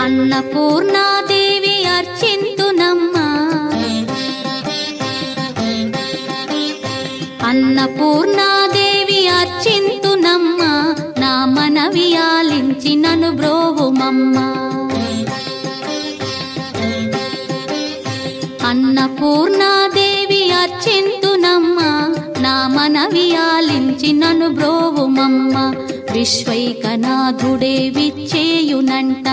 అన్నపూర్ణాదేవి అర్చింతునమ్మా. అన్నపూర్ణాదేవి అర్చింతునమ్మా. నా మనవి ఆలించి నను బ్రోవుమమ్మా. అన్నపూర్ణా మనవి ఆలించి నను బ్రోవుమమ్మ విశ్వైకనాథుడే విచ్చేయునంట.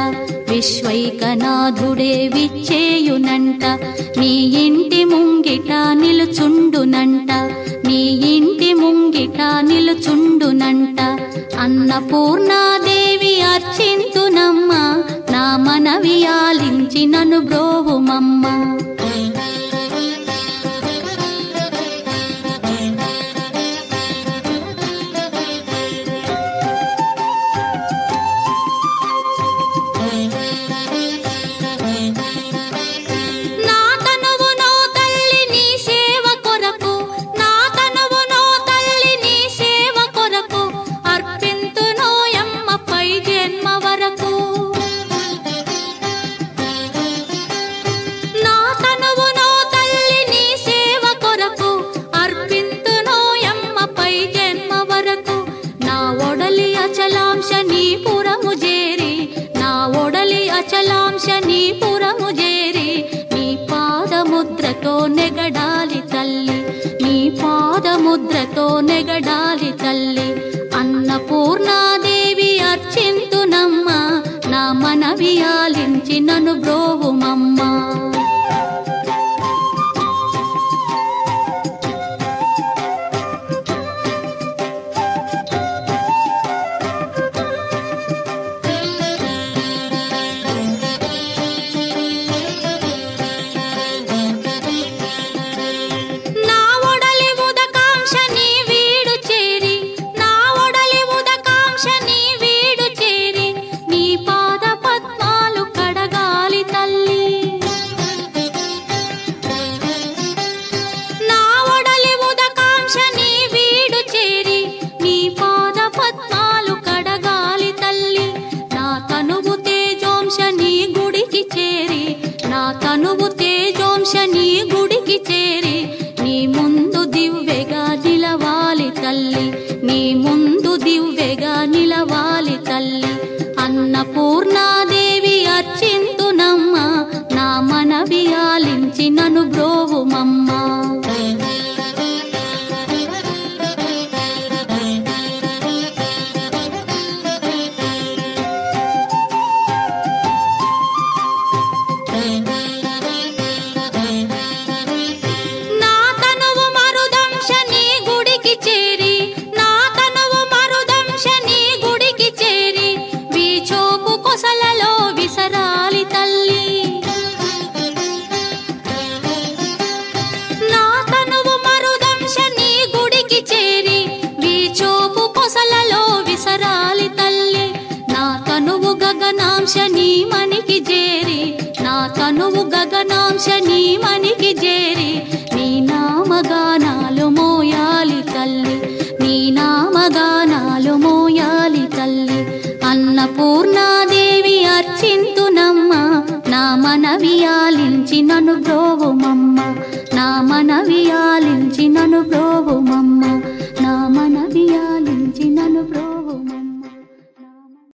విశ్వైకనాథుడే విచ్చేయునంట. నీ ఇంటి ముంగిట నిలుచుండునంట. నీ ఇంటి ముంగిట నిలుచుండునంట. అన్నపూర్ణాదేవి అర్చింతునమ్మ. నా మనవి ఆలించి నను బ్రోవుమమ్మ तो నెగడాలి తల్లి no broto. గగనాంశ నీ మనికి చేరి నీ నామగానాలు మోయాలి తల్లి. నీ నామగానాలు మోయాలి తల్లి. అన్నపూర్ణాదేవి అర్చింతునమ్మ నా మనవియాలించి నను బ్రోవుమమ్మ నా మనవియాలించి నను బ్రోవుమమ్మ